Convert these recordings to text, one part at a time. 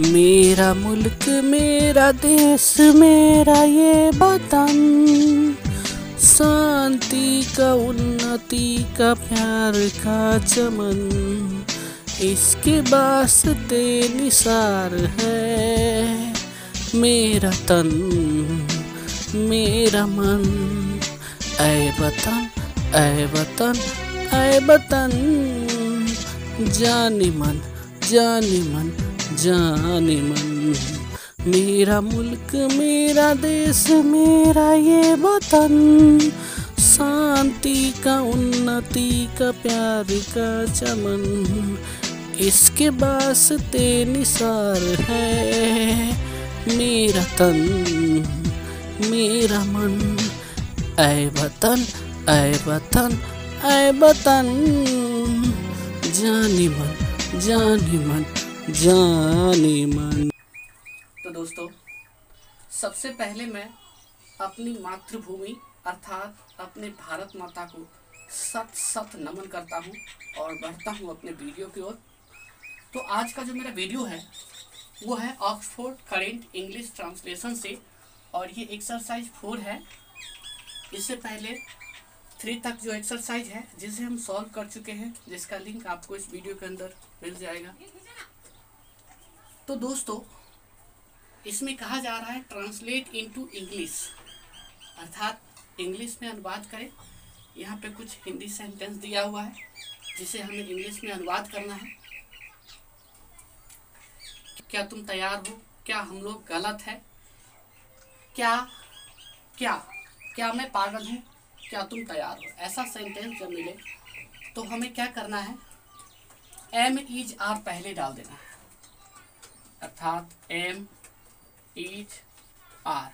मेरा मुल्क, मेरा देश, मेरा ये वतन। शांति का, उन्नति का, प्यार का चमन। इसके वास्ते निसार है मेरा तन, मेरा मन। ऐ वतन ऐ वतन ऐ वतन। जानी मन, जाने मन। जाने मन मेरा मुल्क, मेरा देश, मेरा ये वतन। शांति का उन्नति का प्यार का चमन। इसके वास्ते निसार है मेरा तन, मेरा मन। ऐ वतन ऐ वतन ऐ वतन। जानी मन जानी मन। जाने मन। तो दोस्तों, सबसे पहले मैं अपनी मातृभूमि अर्थात अपने भारत माता को सत सत नमन करता हूँ और बढ़ता हूँ अपने वीडियो की ओर। तो आज का जो मेरा वीडियो है, वो है ऑक्सफोर्ड करेंट इंग्लिश ट्रांसलेशन से और ये एक्सरसाइज फोर है। इससे पहले थ्री तक जो एक्सरसाइज है, जिसे हम सॉल्व कर चुके हैं, जिसका लिंक आपको इस वीडियो के अंदर मिल जाएगा। तो दोस्तों, इसमें कहा जा रहा है ट्रांसलेट इनटू इंग्लिश अर्थात इंग्लिश में अनुवाद करें। यहाँ पे कुछ हिंदी सेंटेंस दिया हुआ है, जिसे हमें इंग्लिश में अनुवाद करना है। क्या तुम तैयार हो? क्या हम लोग गलत है? क्या क्या क्या मैं पागल हूँ? क्या तुम तैयार हो? ऐसा सेंटेंस जब मिले तो हमें क्या करना है? एम इज़ आर पहले डाल देना है। अर्थात एम इज़ आर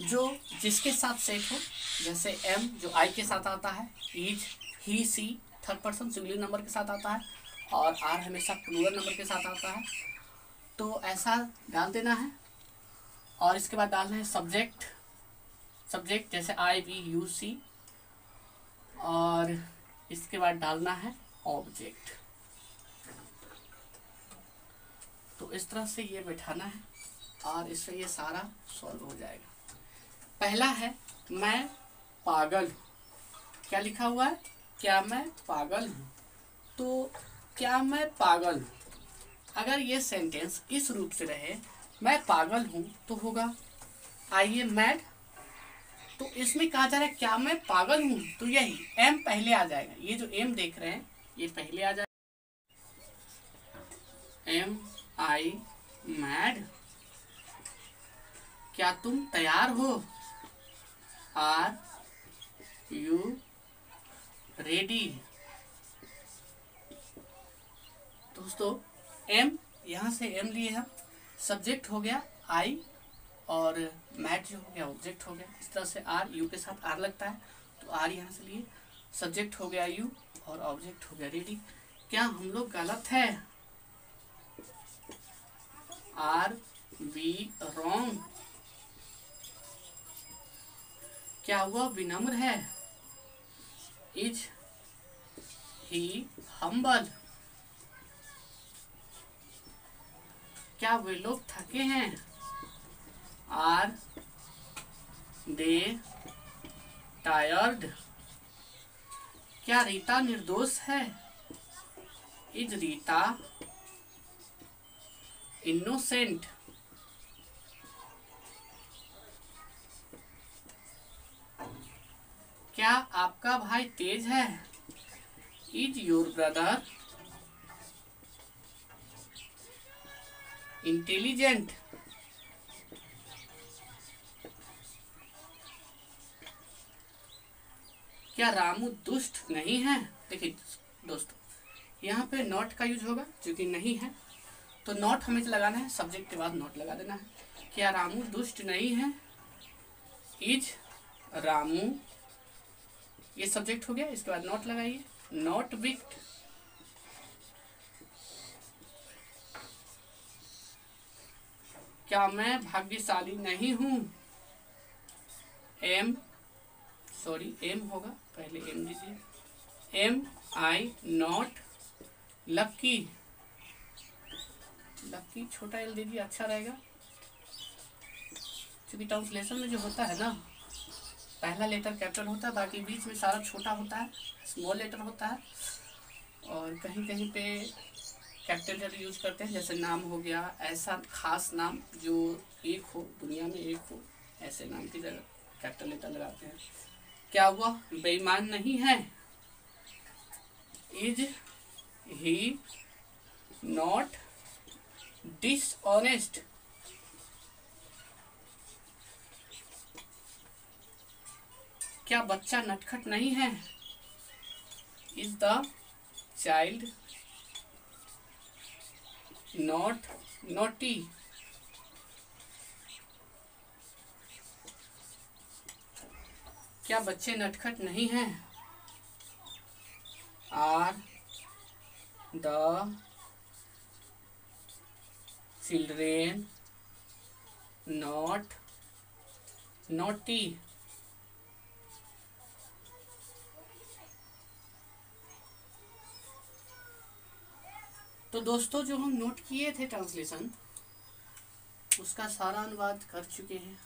जो जिसके साथ सेट हो, जैसे एम जो आई के साथ आता है is he she third person singular number के साथ आता है, और आर हमेशा प्लूरल नंबर के साथ आता है। तो ऐसा डाल देना है, और इसके बाद डालना है सब्जेक्ट सब्जेक्ट जैसे आई वी यू सी और इसके बाद डालना है ऑब्जेक्ट तो इस तरह से ये बैठाना है और इससे ये सारा सॉल्व हो जाएगा। पहला है, मैं पागल हूँ। क्या लिखा हुआ है? क्या मैं पागल हूँ? तो क्या मैं पागल हूँ? अगर ये सेंटेंस इस रूप से रहे, मैं पागल हूँ तो होगा। आइए मैड तो इसमें कहा जा रहा है, क्या मैं पागल हूँ? तो यही एम पहले आ जाएगा। ये जो एम देख रहे हैं, ये पहले आ जाएगा। Am I mad. क्या तुम तैयार हो? Are you ready? दोस्तों, एम, यहाँ से एम लिए हम। सब्जेक्ट हो गया आई और मैट जो हो गया, ऑब्जेक्ट हो गया। इस तरह से आर, यू के साथ आर लगता है। तो आर यहाँ से लिए। सब्जेक्ट हो गया यू और ऑब्जेक्ट हो गया रेडी। क्या हम लोग गलत है? Are we wrong. क्या हुआ? विनम्र है। Is he humble. क्या वे लोग थके हैं? Are they tired. क्या रीता निर्दोष है? इज़ रीता इनोसेंट क्या आपका भाई तेज है? इज़ योर ब्रदर इंटेलिजेंट क्या रामू दुष्ट नहीं है? देखिए दोस्तों, यहाँ पे नॉट का यूज़ होगा, जो नहीं है। तो नॉट हमें लगाना है, सब्जेक्ट के बाद नॉट लगा देना है। क्या रामू दुष्ट नहीं है? इज़ रामू। ये सब्जेक्ट हो गया, इसके बाद नॉट लगाइए। नॉट विक्ट क्या मैं भाग्यशाली नहीं हूँ? एम सॉरी एम होगा, पहले एम दीजिए। Am I not lucky lucky कि छोटा एल दीजिए अच्छा रहेगा। क्योंकि ट्रांसलेशन में जो होता है ना, पहला लेटर कैपिटल होता है, बाकी बीच में सारा छोटा होता है स्मॉल लेटर होता है। और कहीं कहीं पे कैपिटल लेटर यूज़ करते हैं, जैसे नाम हो गया, ऐसा खास नाम जो एक हो, दुनिया में एक हो, ऐसे नाम की जगह कैपिटल लेटर लगाते हैं। क्या हुआ? बेईमान नहीं है। इज़ ही नॉट डिसऑनेस्ट क्या बच्चा नटखट नहीं है? Is the child not naughty क्या बच्चे नटखट नहीं हैं? Are the children not naughty तो दोस्तों, जो हम नोट किए थे ट्रांसलेशन उसका सारा अनुवाद कर चुके हैं।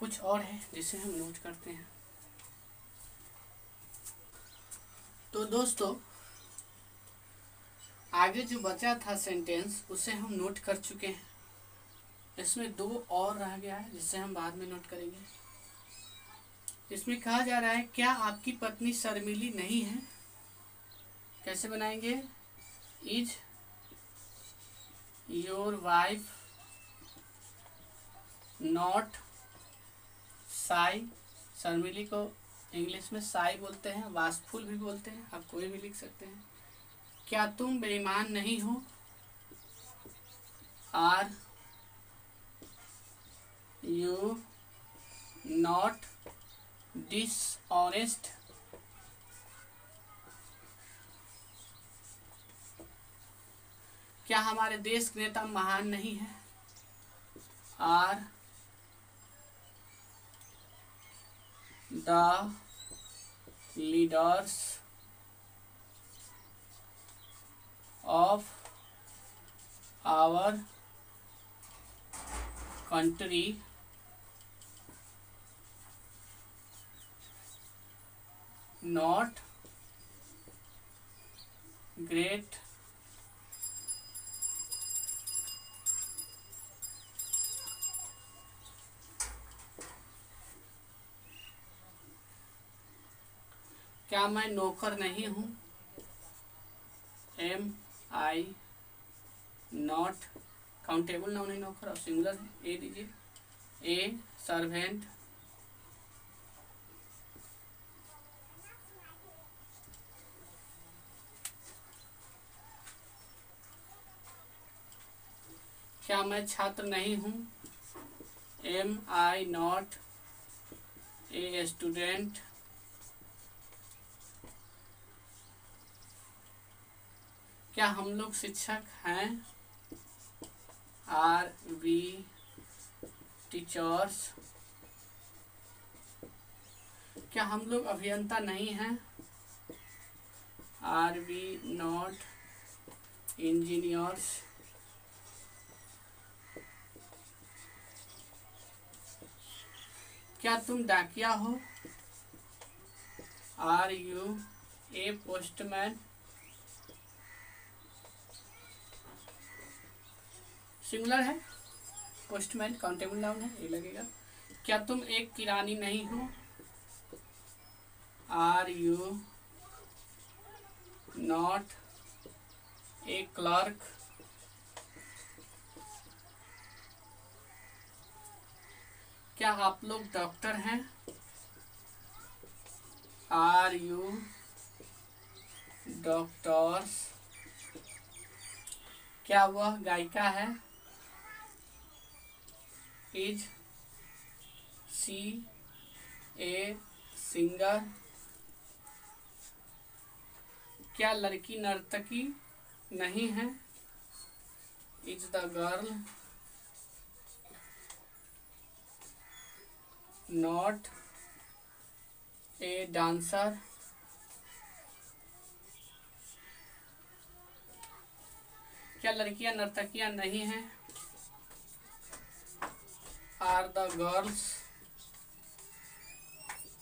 कुछ और है जिसे हम नोट करते हैं। तो दोस्तों आगे जो बचा था सेंटेंस उसे हम नोट कर चुके हैं। इसमें दो और रह गया है, जिसे हम बाद में नोट करेंगे। इसमें कहा जा रहा है, क्या आपकी पत्नी शर्मिली नहीं है? कैसे बनाएँगे? Is your wife not shy शर्मिली को इंग्लिश में साई बोलते हैं वास्फुल भी बोलते हैं, आप कोई भी लिख सकते हैं। क्या तुम बेईमान नहीं हो? Are you not dishonest? क्या हमारे देश के नेता महान नहीं है? Are the leaders of our country not great क्या मैं नौकर नहीं हूँ? Am I not countable noun है नौकर और सिंगुलर ए दीजिए। ए सर्वेंट क्या मैं छात्र नहीं हूँ? Am I not a student क्या हम लोग शिक्षक हैं? Are we teachers. क्या हम लोग अभियंता नहीं हैं? Are we not engineers. क्या तुम डाकिया हो? Are you a postman? Singular है। पोस्टमैन काउंटेबल नाउन है, ये लगेगा। क्या तुम एक किरानी नहीं हो? Are you not a clerk क्या आप लोग डॉक्टर हैं? आर यू डॉक्टर्स क्या वह गायिका है? इज़ सी ए सिंगर क्या लड़की नर्तकी नहीं है? Is the girl not a dancer क्या लड़कियाँ नर्तकियाँ नहीं हैं? Are the girls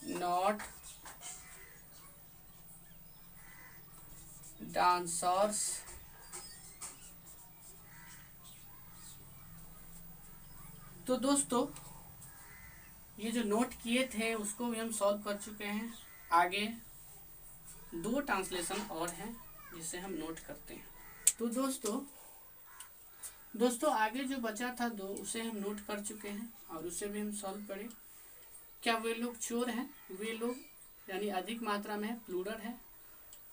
not dancers तो दोस्तों, ये जो नोट किए थे उसको भी हम सॉल्व कर चुके हैं। आगे दो ट्रांसलेशन और हैं जिसे हम नोट करते हैं। तो दोस्तों दोस्तों, आगे जो बचा था दो, उसे हम नोट कर चुके हैं और उसे भी हम सॉल्व करें। क्या वे लोग चोर हैं? वे लोग यानी अधिक मात्रा में प्लूरल है।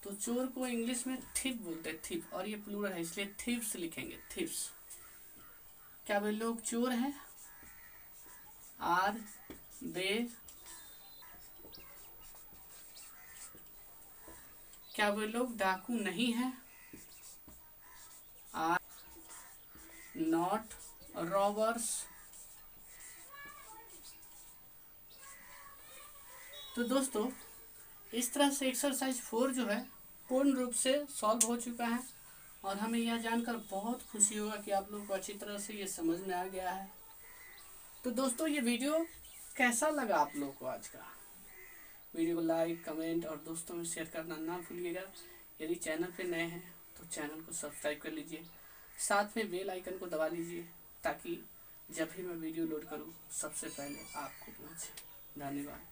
तो चोर को इंग्लिश में थिप बोलते हैं थिप और ये प्लूरल है, इसलिए थिप्स लिखेंगे थिप्स क्या वे लोग चोर हैं? आर दे क्या वे लोग डाकू नहीं हैं? आर नॉट रॉबर्स तो दोस्तों, इस तरह से एक्सरसाइज फोर जो है, पूर्ण रूप से सॉल्व हो चुका है और हमें यह जानकर बहुत खुशी होगा कि आप लोग को अच्छी तरह से ये समझ में आ गया है। तो दोस्तों, ये वीडियो कैसा लगा आप लोग को आज का? वीडियो को लाइक कमेंट और दोस्तों में शेयर करना ना भूलिएगा। यदि चैनल पे नए हैं तो चैनल को सब्सक्राइब कर लीजिए। साथ में बेल आइकन को दबा लीजिए ताकि जब भी मैं वीडियो लोड करूँ, सबसे पहले आपको पहुँचे। धन्यवाद।